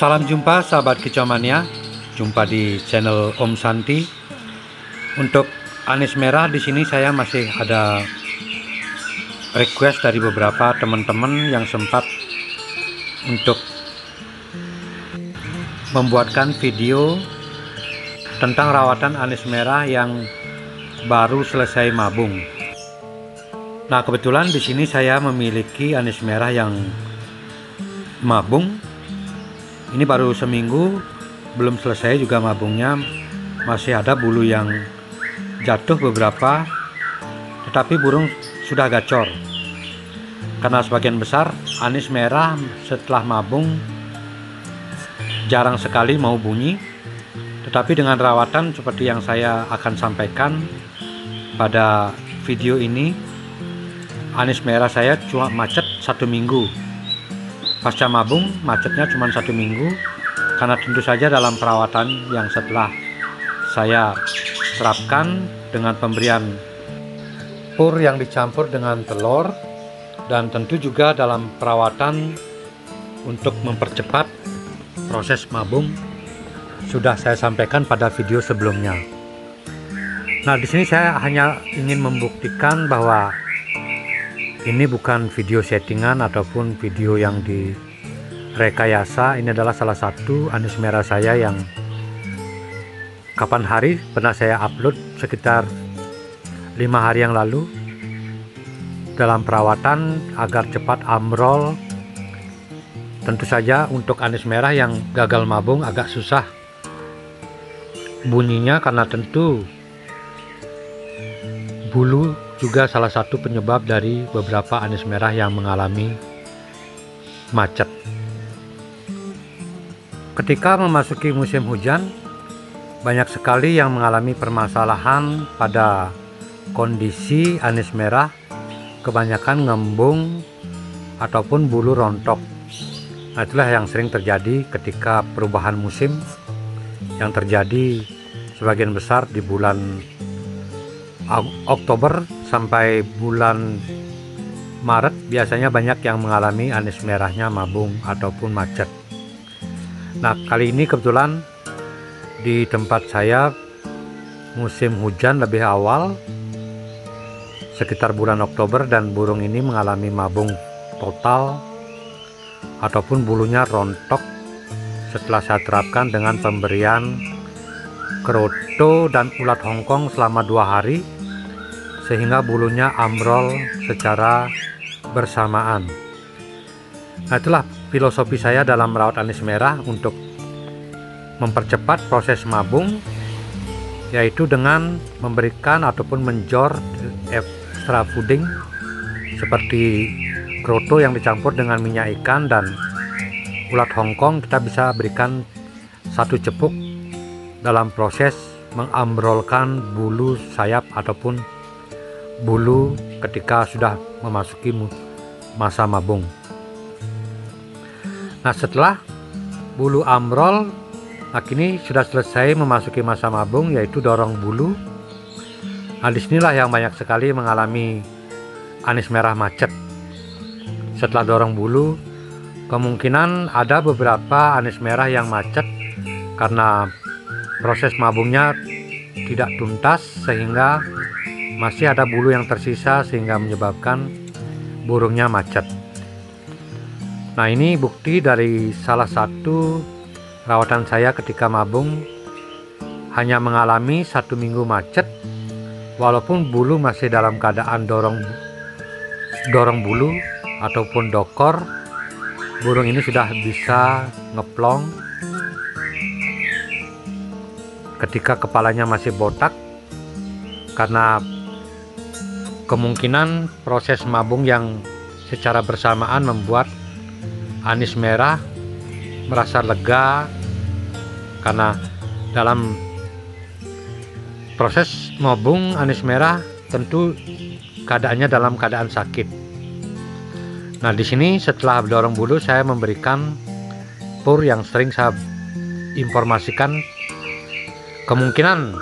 Salam jumpa sahabat kicomania, jumpa di channel Om Santi. Untuk anis merah di sini saya masih ada request dari beberapa teman-teman yang sempat untuk membuatkan video tentang rawatan anis merah yang baru selesai mabung. Nah, kebetulan di sini saya memiliki anis merah yang mabung. Ini baru seminggu, belum selesai juga mabungnya. Masih ada bulu yang jatuh beberapa, tetapi burung sudah gacor. Karena sebagian besar anis merah setelah mabung jarang sekali mau bunyi, tetapi dengan rawatan seperti yang saya akan sampaikan pada video ini, anis merah saya cuma macet satu minggu. Pasca mabung macetnya cuma satu minggu, karena tentu saja dalam perawatan yang setelah saya terapkan dengan pemberian pur yang dicampur dengan telur dan tentu juga dalam perawatan untuk mempercepat proses mabung sudah saya sampaikan pada video sebelumnya. Nah, di sini saya hanya ingin membuktikan bahwa ini bukan video settingan ataupun video yang direkayasa. Ini adalah salah satu anis merah saya yang kapan hari pernah saya upload sekitar lima hari yang lalu dalam perawatan agar cepat amrol Tentu saja untuk anis merah yang gagal mabung agak susah bunyinya karena tentu bulu juga salah satu penyebab dari beberapa anis merah yang mengalami macet. Ketika memasuki musim hujan, banyak sekali yang mengalami permasalahan pada kondisi anis merah, kebanyakan ngembung ataupun bulu rontok. Nah, itulah yang sering terjadi ketika perubahan musim yang terjadi sebagian besar di bulan Oktober sampai bulan Maret biasanya banyak yang mengalami anis merahnya mabung ataupun macet. Nah, kali ini kebetulan di tempat saya musim hujan lebih awal sekitar bulan Oktober dan burung ini mengalami mabung total ataupun bulunya rontok setelah saya terapkan dengan pemberian kroto dan ulat hongkong selama dua hari sehingga bulunya amrol secara bersamaan. Nah itulah filosofi saya dalam merawat anis merah untuk mempercepat proses mabung yaitu dengan memberikan ataupun menjor extra fooding seperti kroto yang dicampur dengan minyak ikan dan ulat hongkong. Kita bisa berikan satu cepuk dalam proses mengambrolkan bulu sayap ataupun bulu ketika sudah memasuki masa mabung. Nah setelah bulu amrol nah kini sudah selesai memasuki masa mabung yaitu dorong bulu. Nah di sinilah yang banyak sekali mengalami anis merah macet. Setelah dorong bulu kemungkinan ada beberapa anis merah yang macet karena proses mabungnya tidak tuntas sehingga masih ada bulu yang tersisa sehingga menyebabkan burungnya macet. Nah ini bukti dari salah satu rawatan saya ketika mabung. Hanya mengalami satu minggu macet walaupun bulu masih dalam keadaan dorong dorong bulu ataupun dokor. Burung ini sudah bisa ngeplong. Ketika kepalanya masih botak karena kemungkinan proses mabung yang secara bersamaan membuat anis merah merasa lega karena dalam proses mabung anis merah tentu keadaannya dalam keadaan sakit. Nah, di sini setelah dorong bulu saya memberikan pur yang sering saya informasikan. Kemungkinan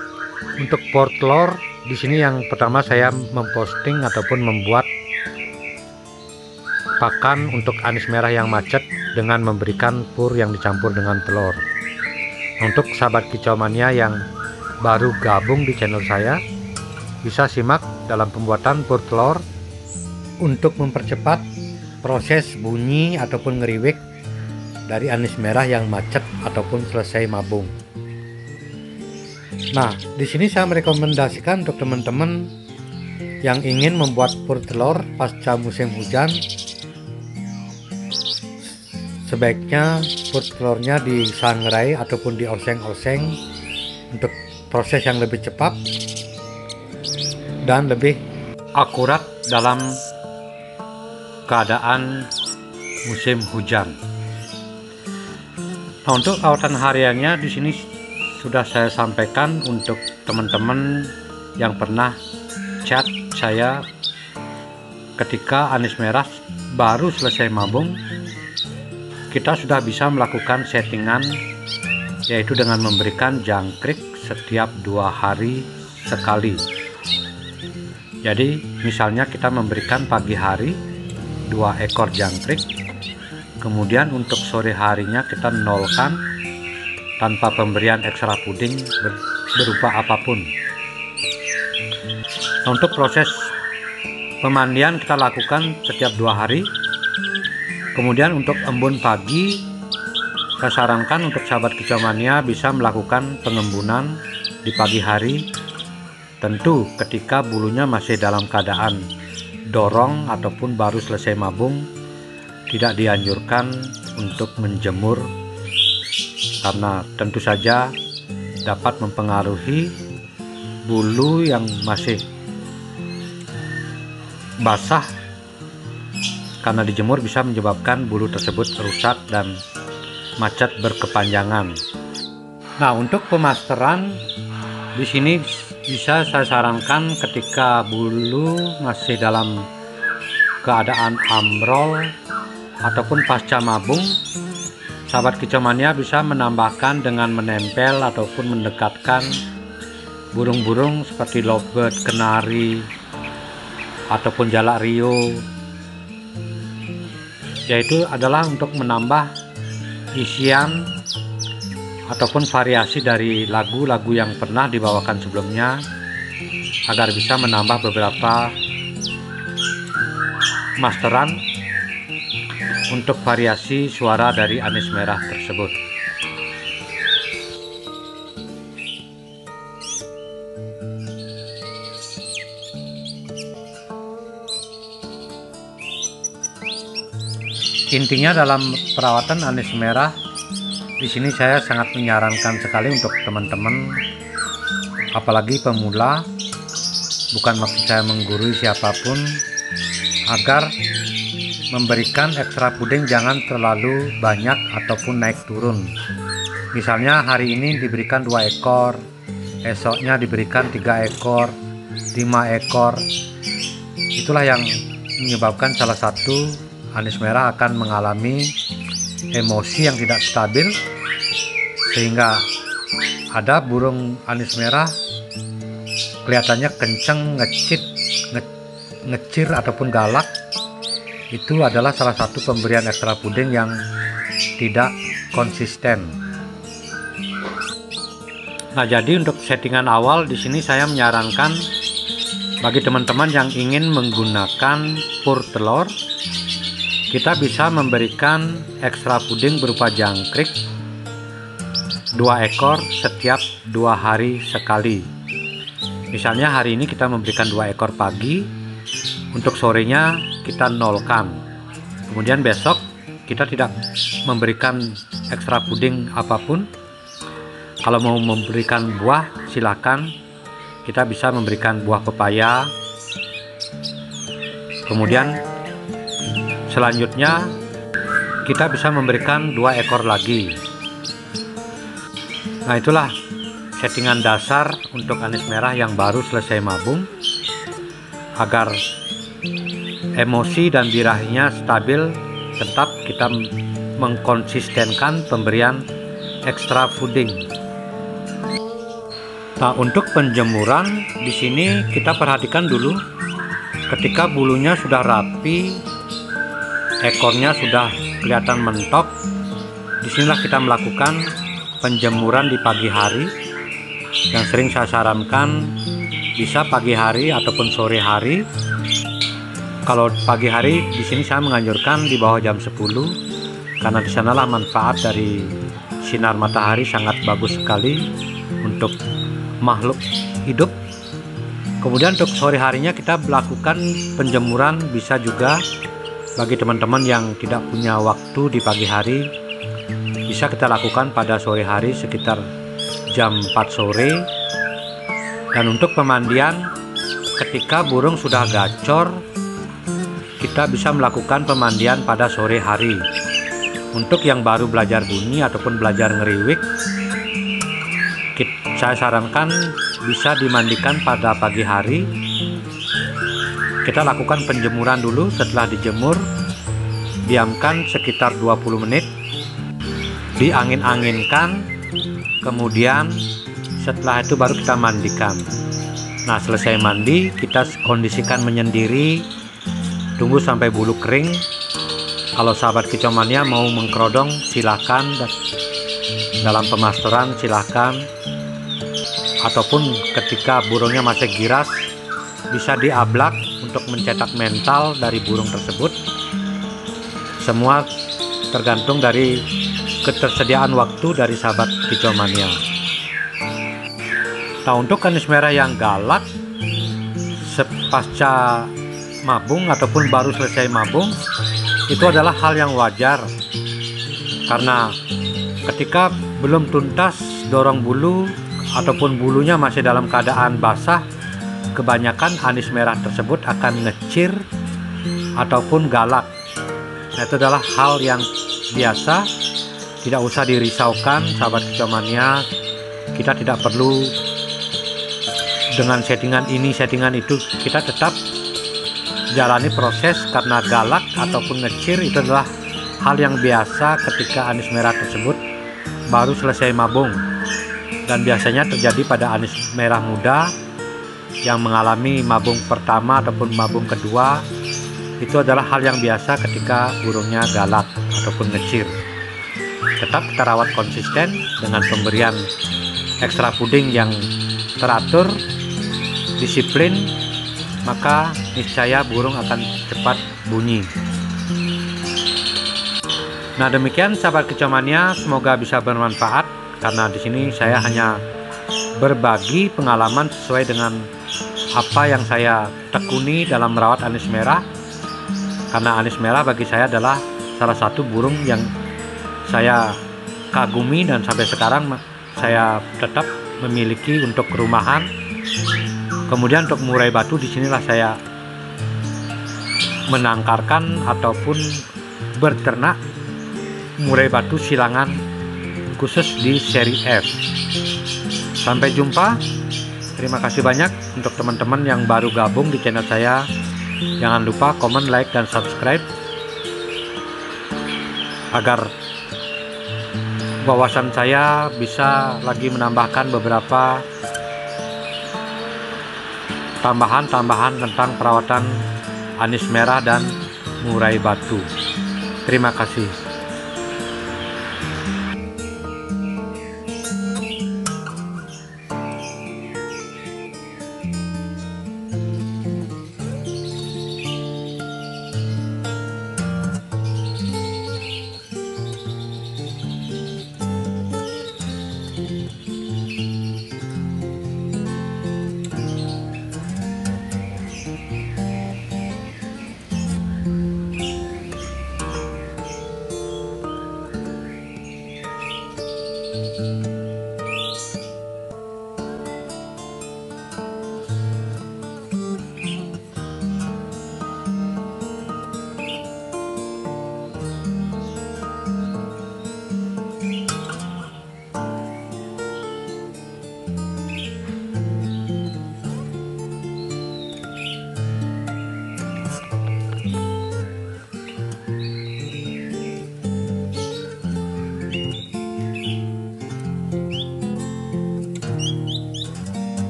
untuk port telur di sini yang pertama saya memposting ataupun membuat pakan untuk anis merah yang macet dengan memberikan pur yang dicampur dengan telur. Untuk sahabat kicau mania yang baru gabung di channel saya, bisa simak dalam pembuatan pur telur untuk mempercepat proses bunyi ataupun ngeriwik dari anis merah yang macet ataupun selesai mabung. Nah, di sini saya merekomendasikan untuk teman-teman yang ingin membuat pur telur pasca musim hujan sebaiknya pur telurnya disangrai ataupun dioseng-oseng untuk proses yang lebih cepat dan lebih akurat dalam keadaan musim hujan. Nah, untuk perawatan hariannya di sini sudah saya sampaikan untuk teman-teman yang pernah chat saya ketika anis merah baru selesai mabung. Kita sudah bisa melakukan settingan yaitu dengan memberikan jangkrik setiap dua hari sekali. Jadi misalnya kita memberikan pagi hari dua ekor jangkrik kemudian untuk sore harinya kita nolkan tanpa pemberian ekstra puding berupa apa pun untuk proses pemandian kita lakukan setiap dua hari. Kemudian untuk embun pagi, saya sarankan untuk sahabat kecamania bisa melakukan pengembunan di pagi hari. Tentu ketika bulunya masih dalam keadaan dorong ataupun baru selesai mabung, tidak dianjurkan untuk menjemur karena tentu saja dapat mempengaruhi bulu yang masih basah karena dijemur bisa menyebabkan bulu tersebut rusak dan macet berkepanjangan. Nah, untuk pemasteran di sini bisa saya sarankan ketika bulu masih dalam keadaan ambrol ataupun pasca mabung, sahabat kicomania bisa menambahkan dengan menempel ataupun mendekatkan burung-burung seperti lovebird, kenari, ataupun jalak rio yaitu adalah untuk menambah isian ataupun variasi dari lagu-lagu yang pernah dibawakan sebelumnya agar bisa menambah beberapa masteran untuk variasi suara dari anis merah tersebut. Intinya dalam perawatan anis merah di sini saya sangat menyarankan sekali untuk teman-teman apalagi pemula bukan maksud saya menggurui siapa pun agar memberikan ekstra puding jangan terlalu banyak ataupun naik turun. Misalnya hari ini diberikan dua ekor esoknya diberikan tiga ekor lima ekor. Itulah yang menyebabkan salah satu anis merah akan mengalami emosi yang tidak stabil sehingga ada burung anis merah kelihatannya kenceng ngecit nge, ngecir ataupun galak itu adalah salah satu pemberian ekstra puding yang tidak konsisten. Nah jadi untuk settingan awal di sini saya menyarankan bagi teman-teman yang ingin menggunakan pur telur kita bisa memberikan ekstra puding berupa jangkrik dua ekor setiap dua hari sekali. Misalnya hari ini kita memberikan dua ekor pagi untuk sorenya kita nolkan. Kemudian besok kita tidak memberikan ekstra puding apa pun. Kalau mau memberikan buah silakan. Kita bisa memberikan buah pepaya. Kemudian selanjutnya kita bisa memberikan dua ekor lagi. Nah itulah settingan dasar untuk anis merah yang baru selesai mabung agar emosi dan birahinya stabil tetap kita mengkonsistenkan pemberian ekstra fooding. Nah, untuk penjemuran di sini kita perhatikan dulu. Ketika bulunya sudah rapi ekornya sudah kelihatan mentok di sinilah kita melakukan penjemuran di pagi hari. Yang sering saya sarankan bisa pagi hari ataupun sore hari kalau pagi hari di sini saya menganjurkan di bawah jam 10 karena di sanalah manfaat dari sinar matahari sangat bagus sekali untuk makhluk hidup. Kemudian untuk sore harinya kita melakukan penjemuran bisa juga bagi teman-teman yang tidak punya waktu di pagi hari bisa kita lakukan pada sore hari sekitar jam 4 sore. Dan untuk pemandian ketika burung sudah gacor kita bisa melakukan pemandian pada sore hari. Untuk yang baru belajar bunyi ataupun belajar ngeriwik, saya sarankan bisa dimandikan pada pagi hari. Kita lakukan penjemuran dulu setelah dijemur, diamkan sekitar 20 menit, diangin-anginkan, kemudian setelah itu baru kita mandikan. Nah, selesai mandi, kita kondisikan menyendiri tunggu sampai bulu kering. Kalau sahabat kicomania mau mengkerodong silahkan dalam pemasteran silahkan ataupun ketika burungnya masih giras bisa diablak untuk mencetak mental dari burung tersebut. Semua tergantung dari ketersediaan waktu dari sahabat kicomania nah untuk kanis merah yang galak sepasca mabung ataupun baru selesai mabung itu adalah hal yang wajar. Karena ketika belum tuntas dorong bulu ataupun bulunya masih dalam keadaan basah kebanyakan anis merah tersebut akan ngecir ataupun galak. Nah, itu adalah hal yang biasa tidak usah dirisaukan sahabat kecomania. Kita tidak perlu dengan settingan ini settingan itu kita tetap jalani proses karena galak ataupun ngecir itu adalah hal yang biasa ketika anis merah tersebut baru selesai mabung. Dan biasanya terjadi pada anis merah muda yang mengalami mabung pertama ataupun mabung kedua itu adalah hal yang biasa ketika burungnya galak ataupun ngecir. Tetap kita rawat konsisten dengan pemberian ekstra puding yang teratur disiplin maka niscaya burung akan cepat bunyi. Nah demikian sahabat kecomania, semoga bisa bermanfaat karena di sini saya hanya berbagi pengalaman sesuai dengan apa yang saya tekuni dalam merawat anis merah. Karena anis merah bagi saya adalah salah satu burung yang saya kagumi dan sampai sekarang saya tetap memiliki untuk rumahan Kemudian untuk murai batu di sinilah saya menangkarkan ataupun berternak murai batu silangan khusus di seri F. Sampai jumpa. Terima kasih banyak untuk teman-teman yang baru gabung di channel saya. Jangan lupa komen, like, dan subscribe agar wawasan saya bisa lagi menambahkan beberapa tambahan-tambahan tentang perawatan anis merah dan murai batu. Terima kasih.